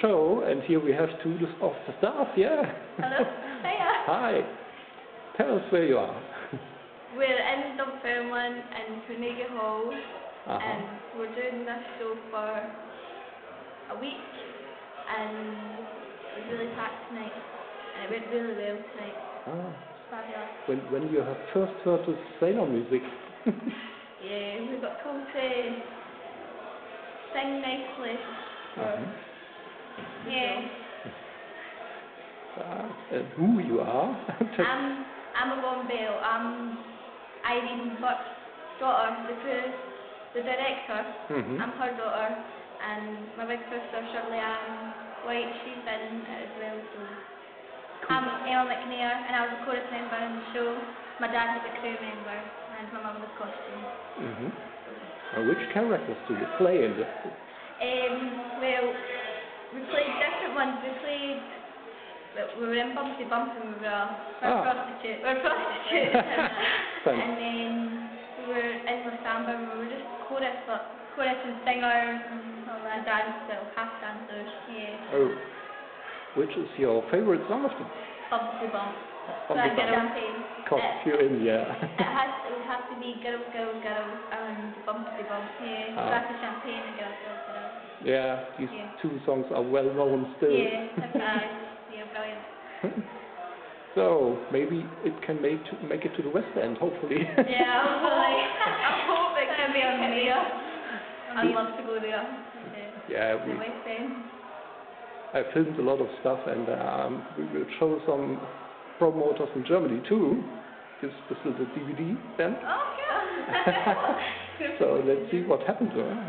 show, and here we have two of the staff. Yeah. Hello. Hiya. Hi. Tell us where you are. We're in Dunfermline in Carnegie Hall Uh-huh. and we're doing this show for a week and it was really packed tonight and it went really well tonight. Ah. Fabulous. When when you have first heard the sailor music. Yeah, we got told to sing nicely for Mhm. The show. Ah, and who you are? I'm I'm a Bell. I'm Irene Burke's daughter, the the director. Mhm. I'm her daughter, and my big sister Shirley Ann White, she's in it as well. So I'm Emma McNear, and I was a chorus member in the show. My dad was a crew member, and my mum was costume. Mhm. Uh, which characters do you play in this? Um, well, we played different ones. We played. We were in Bumpty Bump and we were, a- we were Ah. prostitute. We were prostitutes. And then we were in the samba and we were just chorus, like, chorus and singers and all that. Dance, well, half dancers. Yeah. Oh, which is your favorite song of the Bumpty Bump. Like Bump? champagne. Caught It, you in, yeah. it has it would have to be girl, girl, girl and Bumpty Bump. Yeah. Ah. Glass of champagne and girl, girl, girl. yeah, these Yeah. two songs are well known still. Yeah, yeah, brilliant. so maybe it can make to, make it to the West End, hopefully. Yeah, hopefully. I hope it can be on there. I'd love to go there. yeah, The we, West End. I filmed a lot of stuff, and um, we will show some promoters in Germany too. This, this is the DVD then. Oh, yeah. so let's see what happens. Huh?